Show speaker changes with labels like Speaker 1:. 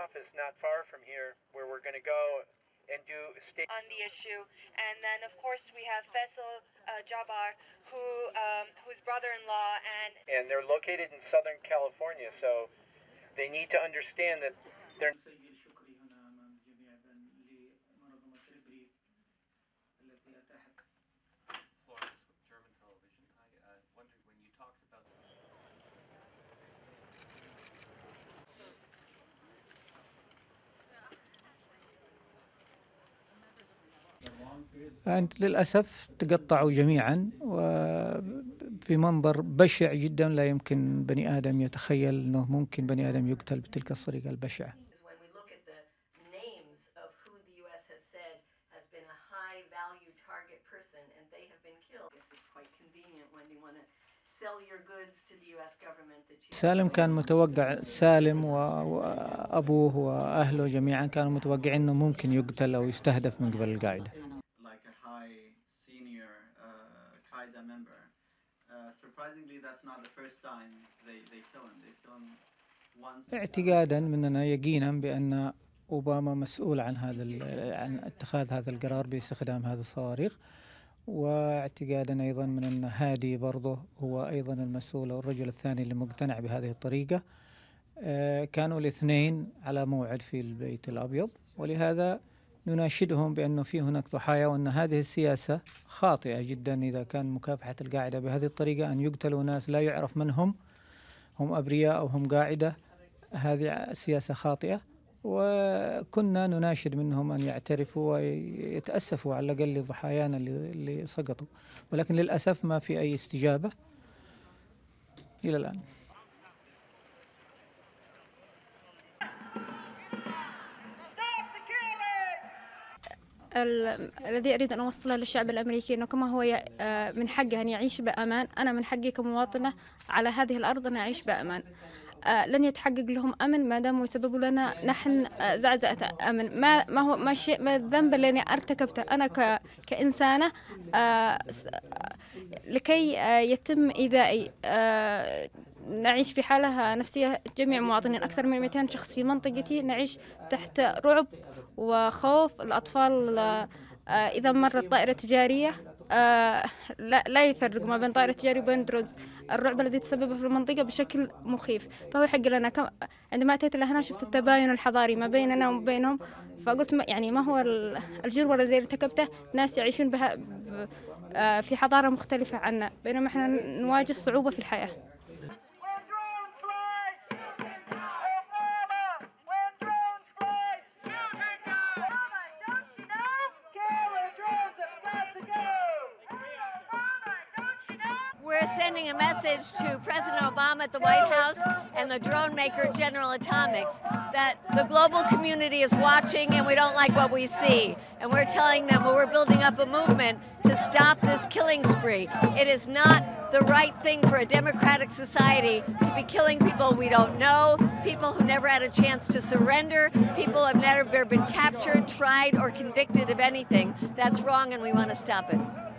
Speaker 1: office not far from here where we're going to go and do state
Speaker 2: on the issue. And then, of course, we have Faisal uh, Jabbar, who um, whose brother-in-law and
Speaker 1: and they're located in Southern California, so they need to understand that they're
Speaker 3: أنت للأسف تقطعوا جميعا وفي منظر بشع جدا لا يمكن بني آدم يتخيل أنه ممكن بني آدم يقتل بتلك الطريقة البشعة. سالم كان متوقع سالم وأبوه وأهله جميعا كانوا متوقعين أنه ممكن يقتل أو يستهدف من قبل القاعدة.
Speaker 4: High senior uh, Qaeda member. Uh, surprisingly, that's not the first time they, they kill him. They kill him once.
Speaker 3: اعتقادا مننا يقينا بأن أوباما مسؤول عن هذا عن اتخاذ هذا القرار باستخدام هذه الصواريخ واعتقادا أيضا من أن هادي برضه هو أيضا المسؤول أو الرجل الثاني اللي مقتنع بهذه الطريقة آه، كانوا الاثنين على موعد في البيت الأبيض ولهذا نناشدهم بأنه في هناك ضحايا وأن هذه السياسة خاطئة جدا إذا كان مكافحة القاعدة بهذه الطريقة أن يقتلوا ناس لا يعرف من هم هم أبرياء أو هم قاعدة. هذه سياسة خاطئة وكنا نناشد منهم أن يعترفوا ويتأسفوا على الأقل لضحايانا اللي, سقطوا. ولكن للأسف ما في أي استجابة إلى الآن.
Speaker 5: الذي أريد أن أوصله للشعب الأمريكي أنه كما هو آه، من حقه أن يعيش بأمان أنا من حقي كمواطنة على هذه الأرض أن أعيش بأمان. لن يتحقق لهم أمن ما داموا يسببوا لنا نحن آه، زعزعة أمن. ما ما هو ما الشيء ما الذنب الذي أرتكبته أنا ك كإنسانة آه، آه، لكي آه، يتم إيذائي. آه، نعيش في حالة نفسية جميع مواطنين أكثر من 200 شخص في منطقتي نعيش تحت رعب وخوف الأطفال آه، آه، إذا مرت طائرة تجارية. لا, لا يفرق ما بين طائرة تجارية وبين درونز الرعب الذي تسبب في المنطقة بشكل مخيف. فهو يحق لنا. كم عندما أتيت لهنا شفت التباين الحضاري ما بيننا وبينهم. فقلت ما يعني ما هو ال- الجرم الذي ارتكبته؟ ناس يعيشون بها آه، في حضارة مختلفة عنا. بينما إحنا نواجه صعوبة في الحياة.
Speaker 6: Sending a message to President Obama at the White House and the drone maker General Atomics that the global community is watching and we don't like what we see. And we're telling them well, we're building up a movement to stop this killing spree. It is not the right thing for a democratic society to be killing people we don't know, people who never had a chance to surrender, people who have never been captured, tried, or convicted of anything. That's wrong and we want to stop it.